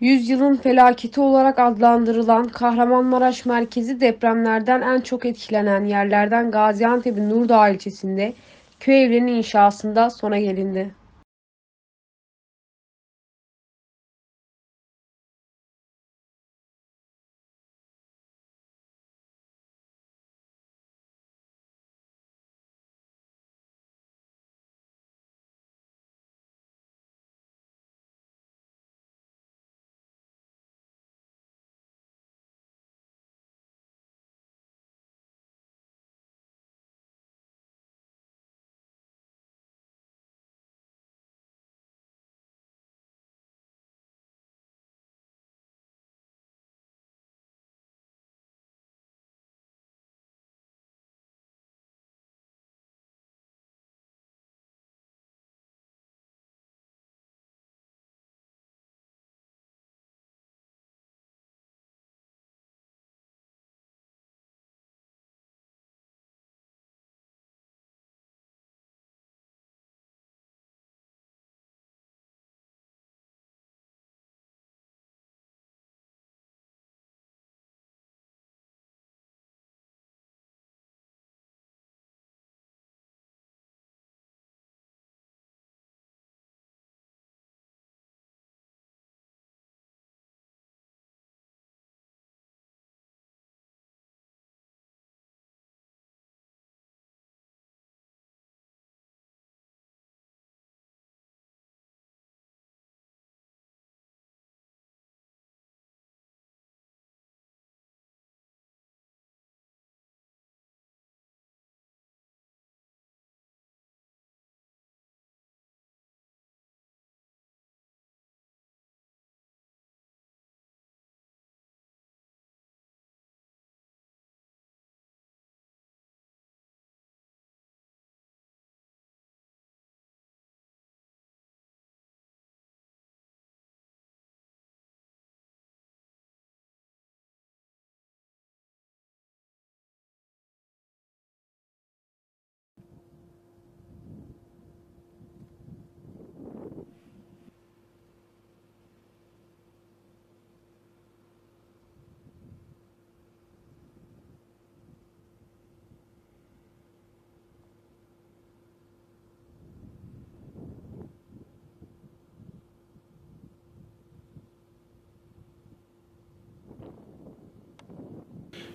Yüzyılın felaketi olarak adlandırılan Kahramanmaraş merkezi depremlerden en çok etkilenen yerlerden Gaziantep'in Nurdağ ilçesinde köy evlerinin inşasında sona gelindi.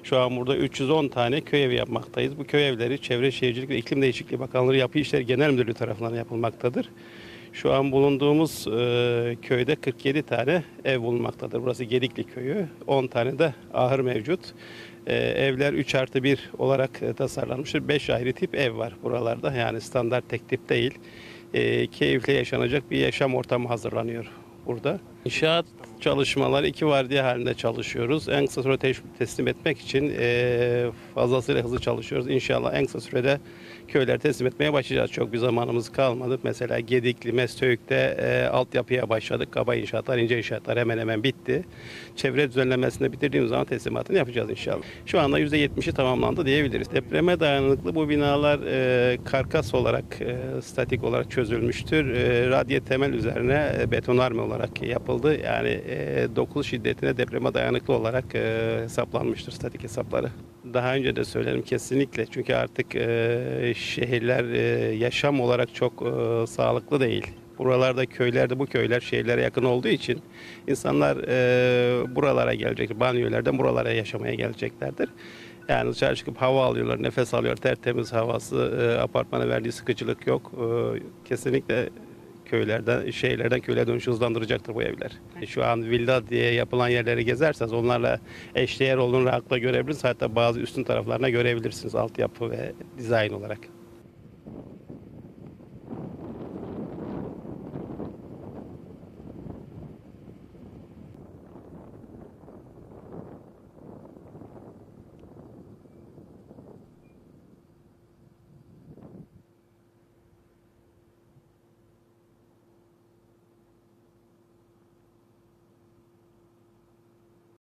Şu an burada 310 tane köy evi yapmaktayız. Bu köy evleri Çevre Şehircilik ve İklim Değişikliği Bakanlığı Yapı İşleri Genel Müdürlüğü tarafından yapılmaktadır. Şu an bulunduğumuz e, köyde 47 tane ev bulunmaktadır. Burası Gedikli Köyü. 10 tane de ahır mevcut. E, evler 3 artı 1 olarak e, tasarlanmıştır. 5 ayrı tip ev var buralarda. Yani standart tek tip değil. E, keyifle yaşanacak bir yaşam ortamı hazırlanıyor burada. İnşaat çalışmaları iki vardiya halinde çalışıyoruz. En kısa sürede te- teslim etmek için fazlasıyla hızlı çalışıyoruz. İnşallah en kısa sürede köyler teslim etmeye başlayacağız. Çok bir zamanımız kalmadı. Mesela Gedikli, Mestöyük'te eee, altyapıya başladık. Kaba inşaatlar, ince inşaatlar hemen hemen bitti. Çevre düzenlemesini bitirdiğimiz zaman teslimatını yapacağız inşallah. Şu anda %70'i tamamlandı diyebiliriz. Depreme dayanıklı bu binalar eee, karkas olarak, eee, statik olarak çözülmüştür. Eee, radye temel üzerine e, betonarme olarak yapıldı. Yani e, dokuz şiddetine depreme dayanıklı olarak e, hesaplanmıştır statik hesapları. Daha önce de söyledim kesinlikle çünkü artık e, şehirler e, yaşam olarak çok e, sağlıklı değil. Buralarda köylerde bu köyler şehirlere yakın olduğu için insanlar e, buralara gelecek, banyolardan buralara yaşamaya geleceklerdir. Yani dışarı çıkıp hava alıyorlar, nefes alıyor, tertemiz havası, e, apartmana verdiği sıkıcılık yok. E, kesinlikle köylerden, şehirlerden köylere dönüşü hızlandıracaktır bu evler. Şu an villa diye yapılan yerleri gezerseniz onlarla eşdeğer olduğunu rahatlıkla görebilirsiniz. Hatta bazı üstün taraflarına görebilirsiniz altyapı ve dizayn olarak.